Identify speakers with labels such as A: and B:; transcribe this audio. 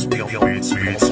A: still, still, still, still,